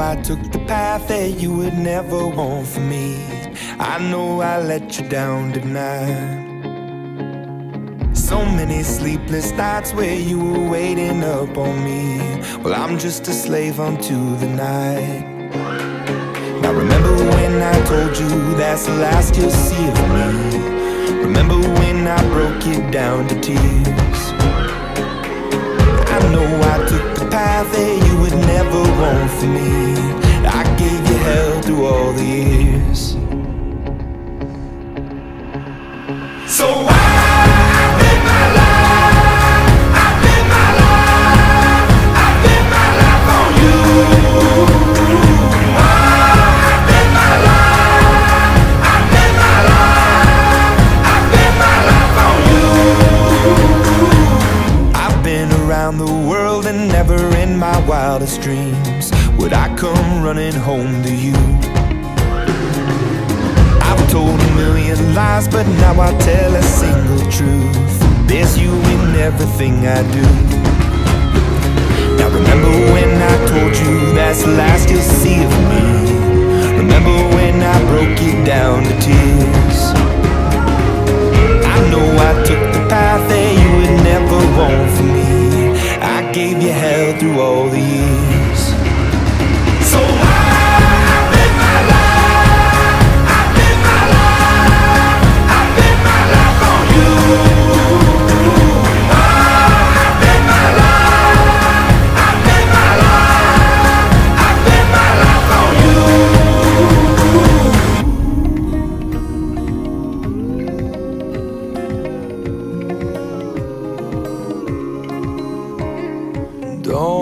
that you would never want for me. I know I let you down tonight. So many sleepless nights where you were waiting up on me. Well, I'm just a slave unto the night. Now, remember when I told you that's the last you'll see of me? Remember when I broke you down to tears? I know I took the path that you never want for me. I gave you hell through all the years. So? I home to you. I've told a million lies, but now I tell a single truth. There's you in everything I do. Now remember when I told you that's the last you'll see of me. Remember when I broke you down to tears. I know I took the path that you would never want for me. I gave you hell through all